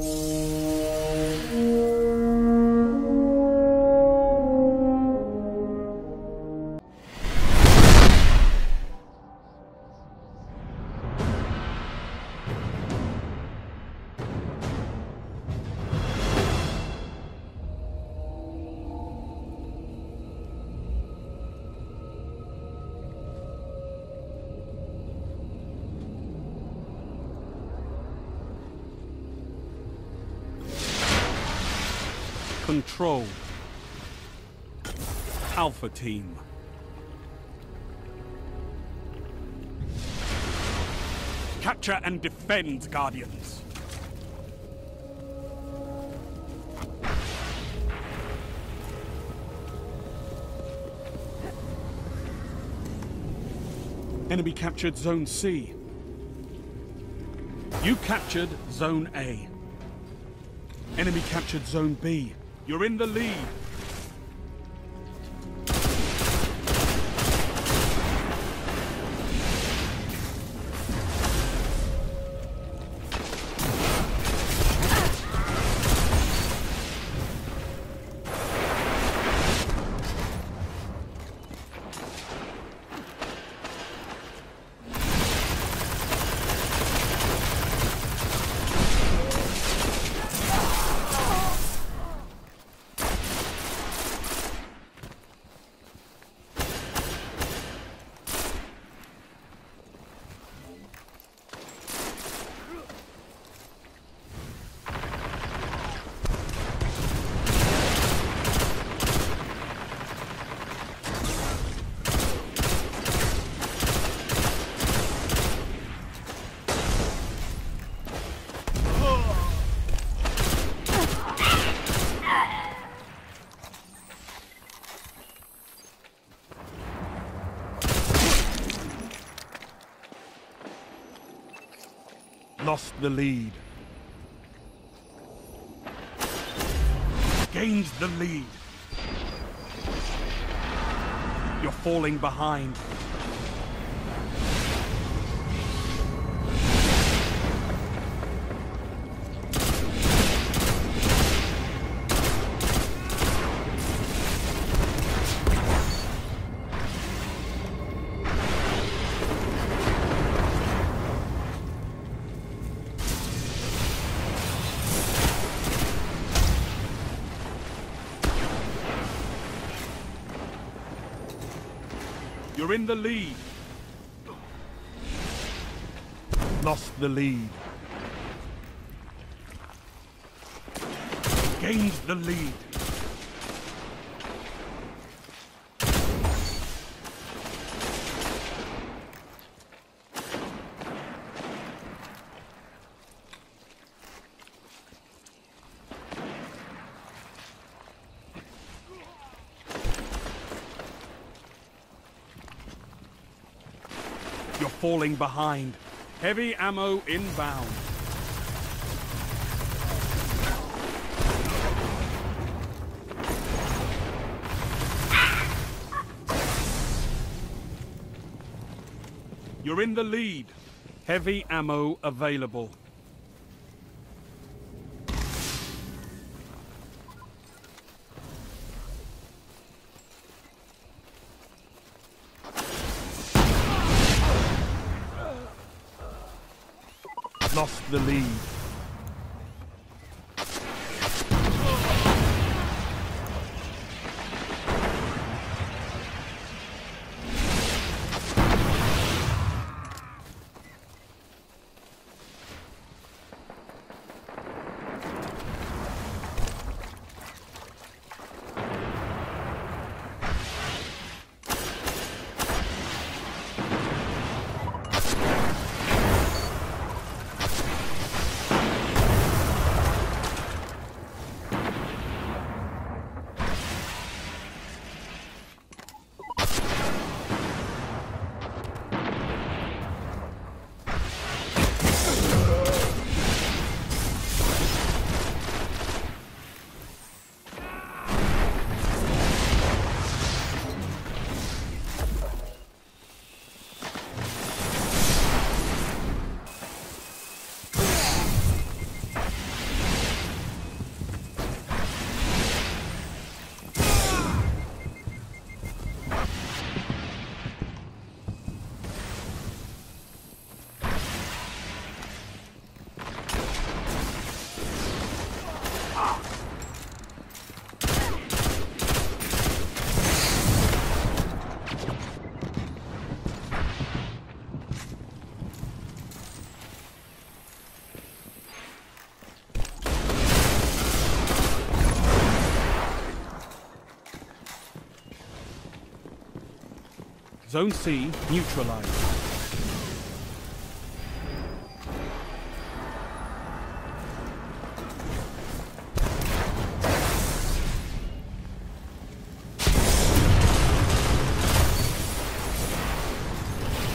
you Control. Alpha Team. Capture and defend, Guardians. Enemy captured Zone C. You captured Zone A. Enemy captured Zone B. You're in the lead. Lost the lead. Gained the lead. You're falling behind. You're in the lead. Lost the lead. Gained the lead. You're falling behind. Heavy ammo inbound. You're in the lead. Heavy ammo available. Lost the lead. Zone C neutralized.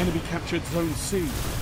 Enemy captured Zone C.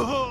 No!